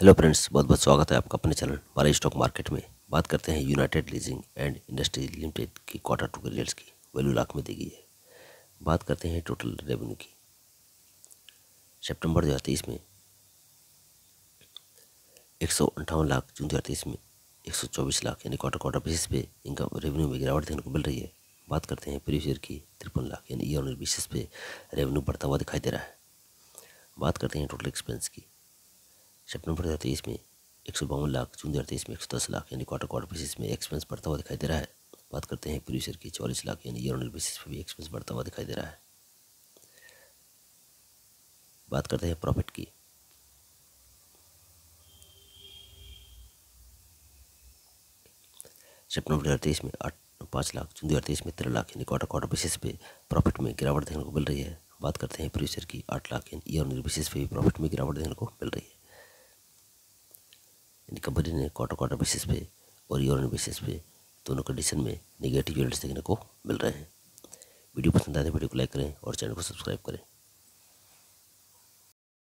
Hello friends बहुत बहुत स्वागत है आपका अपने चैनल हमारे स्टॉक मार्केट में। बात करते हैं United Leasing and Industries Limited की क्वार्टर टू के रिजल्ट्स की। वैल्यू लाख में दी गई है बात करते हैं टोटल रेवेन्यू की। सितंबर दो हज़ार तेईस में एक सौ अंठावन लाख, जून दो हज़ार तेईस में एक सौ चौबीस लाख, यानी क्वार्टर क्वार्टर बेसिस पे इनकम रेवेन्यू में गिरावट देखने को मिल रही है। बात करते हैं प्रीवियस ईयर की तिरपन लाख, यानी ईयर बेसिस पे रेवेन्यू बढ़ता हुआ दिखाई दे रहा है। बात करते हैं टोटल एक्सपेंस की। सितंबर दो हज़ार तेईस में एक सौ बावन लाख जून दो हज़ार तेईस में एक सौ दस लाख, यानी क्वार्टर क्वार्टर बेसिस में एक्सपेंस बढ़ता हुआ दिखाई दे रहा है। बात करते हैं प्रीवियस ईयर की चौलीस लाख, यानी ईयर बेसिस पर भी एक्सपेंस बढ़ता हुआ दिखाई दे रहा है। बात करते हैं प्रॉफिट की। सितंबर दो हज़ार तेईस में आठ, पाँच लाख जून दो हज़ार तेईस में तेरह लाख, यानी क्वार्टर क्वार्टर बेसिस पे प्रॉफिट में गिरावट देखने को मिल रही है। बात करते हैं प्रीवियस ईयर की, आठ लाख, यानी ईयर बेसिस पे भी प्रॉफिट में गिरावट देखने को मिल रही है। कंपनी ने क्वार्टर क्वार्टर बेसिस पे और ईयर बेसिस पे दोनों कंडीशन में निगेटिव रिज़ल्ट देखने को मिल रहे हैं। वीडियो पसंद आए तो वीडियो को लाइक करें और चैनल को सब्सक्राइब करें।